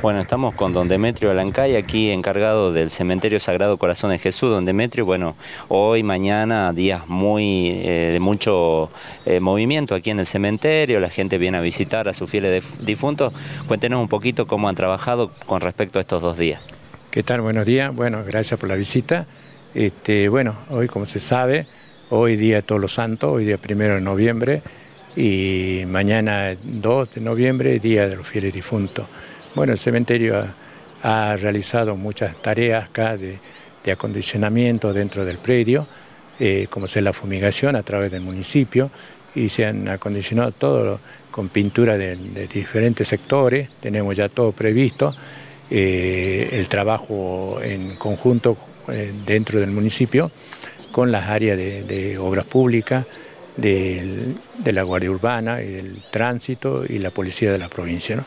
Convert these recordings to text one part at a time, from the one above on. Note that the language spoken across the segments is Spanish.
Bueno, estamos con don Demetrio Alancay, aquí encargado del Cementerio Sagrado Corazón de Jesús. Don Demetrio, bueno, hoy, mañana, días muy eh, de mucho eh, movimiento aquí en el cementerio, la gente viene a visitar a sus fieles difuntos. Cuéntenos un poquito cómo han trabajado con respecto a estos dos días. ¿Qué tal? Buenos días. Bueno, gracias por la visita. Este, bueno, hoy, como se sabe, hoy día de Todos los Santos, hoy día primero de noviembre, y mañana 2 de noviembre, día de los fieles difuntos. Bueno, el cementerio ha, realizado muchas tareas acá de, acondicionamiento dentro del predio, eh, como es la fumigación a través del municipio, y se han acondicionado todo con pintura de, diferentes sectores, tenemos ya todo previsto, eh, el trabajo en conjunto eh, dentro del municipio con las áreas de, obras públicas, de la Guardia Urbana y del Tránsito y la Policía de la provincia.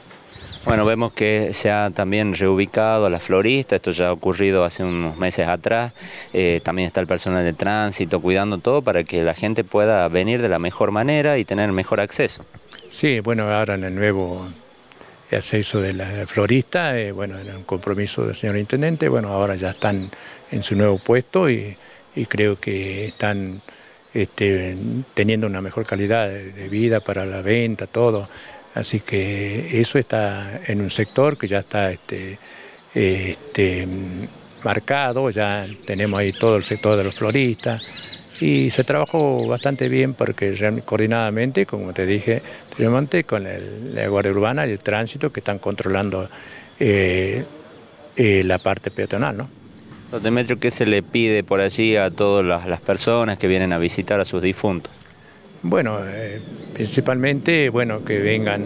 Bueno, vemos que se ha también reubicado a la florista, esto ya ha ocurrido hace unos meses atrás, eh, también está el personal de tránsito cuidando todo para que la gente pueda venir de la mejor manera y tener mejor acceso. Sí, bueno, ahora en el nuevo acceso de la florista, eh, bueno, en un compromiso del señor Intendente, bueno, ahora ya están en su nuevo puesto y, creo que están este, teniendo una mejor calidad de vida para la venta, todo. Así que eso está en un sector que ya está este, este, marcado, ya tenemos ahí todo el sector de los floristas y se trabajó bastante bien porque coordinadamente, como te dije anteriormente, con la Guardia Urbana y el tránsito que están controlando eh, eh, la parte peatonal. ¿no? Demetrio, ¿qué se le pide por allí a todas las personas que vienen a visitar a sus difuntos? Bueno, eh, principalmente, bueno, que vengan,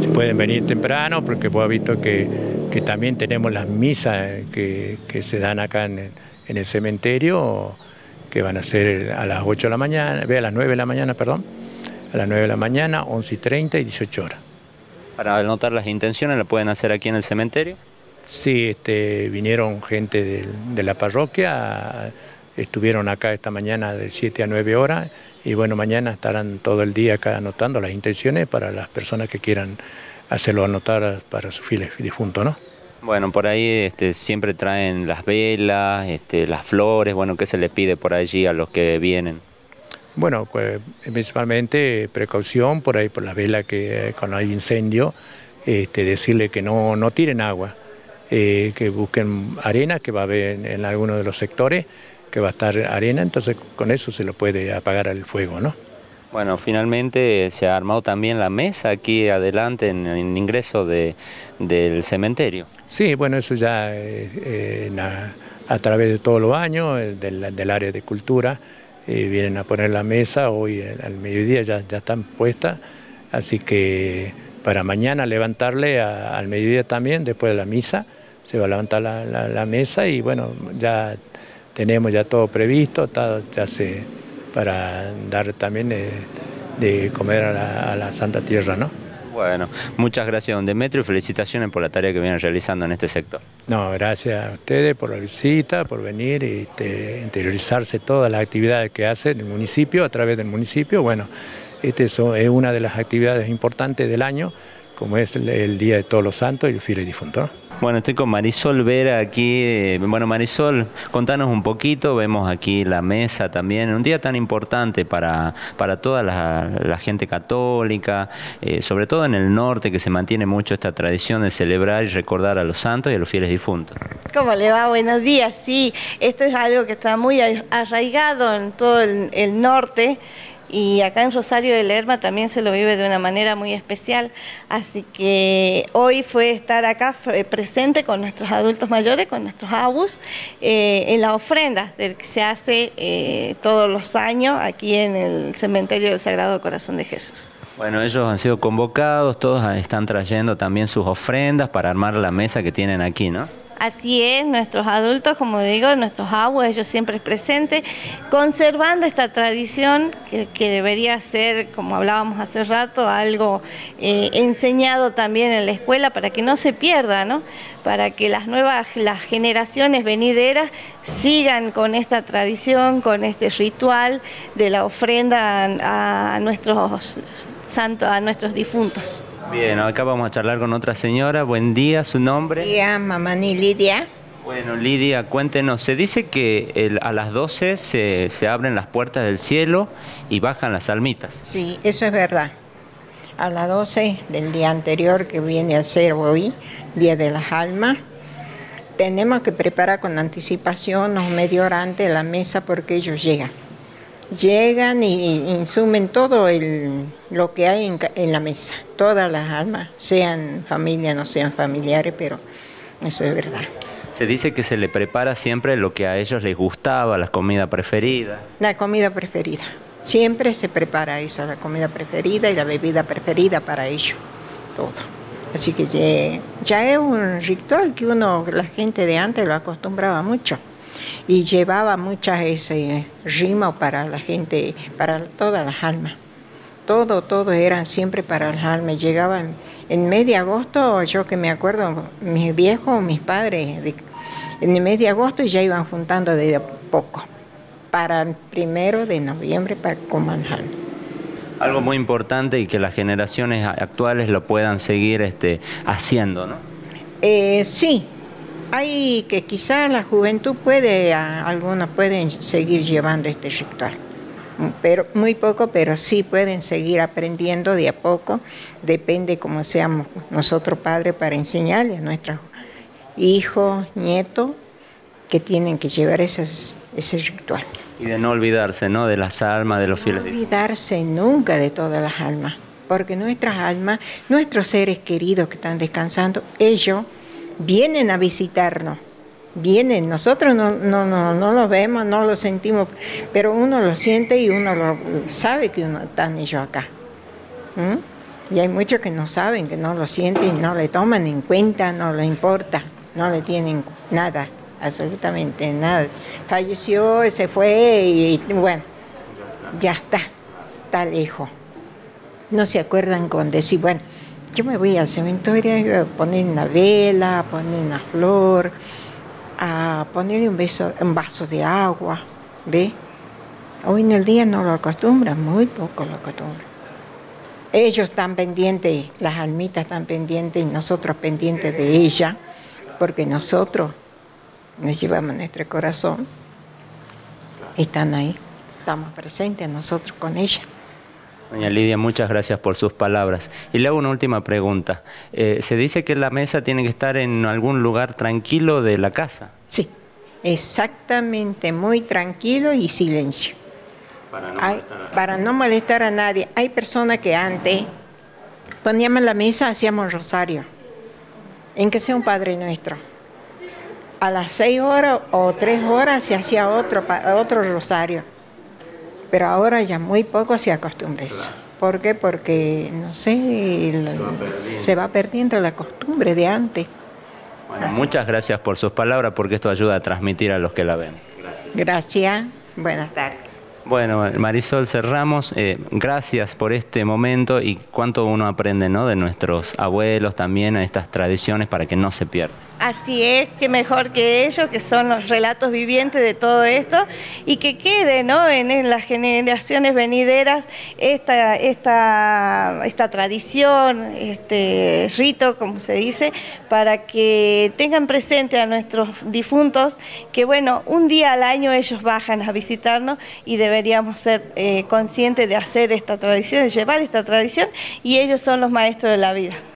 si pueden venir temprano, porque vos has visto que, también tenemos las misas que, se dan acá en, el cementerio, que van a ser a las 8 de la mañana, ve a las 9 de la mañana, perdón, a las 9 de la mañana, 11 y 30 y 18 horas. Para anotar las intenciones, ¿lo pueden hacer aquí en el cementerio? Sí, este, vinieron gente de, de la parroquia, estuvieron acá esta mañana de 7 a 9 horas y bueno, mañana estarán todo el día acá anotando las intenciones para las personas que quieran hacerlo anotar para su fieles difunto, ¿no? Bueno, por ahí este, siempre traen las velas, este, las flores, bueno, ¿qué se les pide por allí a los que vienen? Bueno, pues, principalmente precaución por ahí por las velas que cuando hay incendio, este, decirle que no, no tiren agua, eh, que busquen arena que va a haber en, en algunos de los sectores que va a estar arena, entonces con eso se lo puede apagar el fuego, ¿no? Bueno, finalmente se ha armado también la mesa aquí adelante en el ingreso de, del cementerio. Sí, bueno, eso ya eh, a, través de todos los años eh, del, área de cultura eh, vienen a poner la mesa, hoy al mediodía ya, ya están puestas, así que para mañana levantarle al mediodía también, después de la misa, se va a levantar la, la mesa y bueno, ya tenemos ya todo previsto, ya se, para dar también de, comer a la, Santa Tierra, ¿no? Bueno, muchas gracias, don Demetrio, y felicitaciones por la tarea que vienen realizando en este sector. No, gracias a ustedes por la visita, por venir y este, interiorizarse todas las actividades que hace el municipio, a través del municipio. Bueno, este es una de las actividades importantes del año, como es el, Día de Todos los Santos y el File Difunto. Bueno, estoy con Marisol Vera aquí. Eh, bueno, Marisol, contanos un poquito. Vemos aquí la mesa también. Un día tan importante para, para toda la, gente católica, eh, sobre todo en el norte, que se mantiene mucho esta tradición de celebrar y recordar a los santos y a los fieles difuntos. ¿Cómo le va? Buenos días. Sí, esto es algo que está muy arraigado en todo el norte y acá en Rosario de Lerma también se lo vive de una manera muy especial, así que hoy fue estar acá presente con nuestros adultos mayores, con nuestros abus, eh, en la ofrenda del que se hace eh, todos los años aquí en el cementerio del Sagrado Corazón de Jesús. Bueno, ellos han sido convocados, todos están trayendo también sus ofrendas para armar la mesa que tienen aquí, ¿no? Así es, nuestros adultos, como digo, nuestros abuelos, ellos siempre presentes, conservando esta tradición que, debería ser, como hablábamos hace rato, algo eh, enseñado también en la escuela para que no se pierda, ¿no? para que las nuevas, las generaciones venideras sigan con esta tradición, con este ritual de la ofrenda a, nuestros santos, a nuestros difuntos. Bien, acá vamos a charlar con otra señora. Buen día, ¿su nombre? Día, Mamani Lidia. Bueno, Lidia, cuéntenos, se dice que el- a las 12 se, se abren las puertas del cielo y bajan las almitas. Sí, eso es verdad. A las 12 del día anterior, que viene a ser hoy, Día de las Almas, tenemos que preparar con anticipación, o media hora antes, la mesa porque ellos llegan. Llegan y insumen todo el- lo que hay en, en la mesa, todas las almas, sean familia, no sean familiares, pero eso es verdad. Se dice que se le prepara siempre lo que a ellos les gustaba, la comida preferida. La comida preferida. Siempre se prepara eso, la comida preferida y la bebida preferida para ellos. Todo. Así que ya, ya es un ritual que uno, la gente de antes lo acostumbraba mucho. Y llevaba muchas ese rimo para la gente, para todas las almas. Todo, todo era siempre para las almas. Llegaban en mes de agosto, yo que me acuerdo, mis viejos, mis padres, de- en el mes de agosto ya iban juntando de poco para el primero de noviembre para almas. Algo muy importante y que las generaciones actuales lo puedan seguir este, haciendo, ¿no? Eh, sí, hay que quizás la juventud puede, algunos pueden seguir llevando este ritual, pero muy poco, pero sí pueden seguir aprendiendo de a poco, depende cómo seamos nosotros padres para enseñarles a nuestros hijos, nietos, que tienen que llevar ese, ese ritual. Y de no olvidarse, ¿no? De las almas, de los No fieles. olvidarse nunca de todas las almas, porque nuestras almas, nuestros seres queridos que están descansando, ellos vienen a visitarnos, vienen, nosotros no, no, no, no los vemos, no los sentimos, pero uno lo siente y uno lo, sabe que uno, están ellos acá. ¿Mm? Y hay muchos que no saben, que no lo sienten, no le toman en cuenta, no les importa, no le tienen nada, absolutamente nada. Falleció, se fue y, y bueno, ya está, está lejos. No se acuerdan con decir, bueno, yo me voy al cementerio a poner una vela, a poner una flor, a ponerle un, beso, un vaso de agua, ¿ve? Hoy en el día no lo acostumbran, muy poco lo acostumbran. Ellos están pendientes, las almitas están pendientes y nosotros pendientes de ella, porque nosotros nos llevamos nuestro corazón, están ahí, estamos presentes nosotros con ella. Doña Lidia, muchas gracias por sus palabras. Y le hago una última pregunta. Eh, se dice que la mesa tiene que estar en algún lugar tranquilo de la casa. Sí, exactamente, muy tranquilo y silencio. Para no Hay- molestar a- para no molestar a nadie. Hay personas que antes poníamos la mesa, hacíamos rosario, en que sea un Padre Nuestro. A las seis horas o tres horas se hacía otro, otro rosario, pero ahora ya muy poco se acostumbra eso. ¿Por qué? Porque, no sé, el- se va perdiendo la costumbre de antes. Bueno, muchas gracias por sus palabras porque esto ayuda a transmitir a los que la ven. Gracias, buenas tardes. Bueno, Marisol, cerramos. Eh, gracias por este momento y cuánto uno aprende ¿no? de nuestros abuelos también a estas tradiciones para que no se pierdan. Así es, que mejor que ellos, que son los relatos vivientes de todo esto, y que quede ¿no? en, las generaciones venideras esta, esta, esta tradición, este rito, como se dice, para que tengan presente a nuestros difuntos que, bueno, un día al año ellos bajan a visitarnos y deberíamos ser eh, conscientes de hacer esta tradición, de llevar esta tradición, y ellos son los maestros de la vida.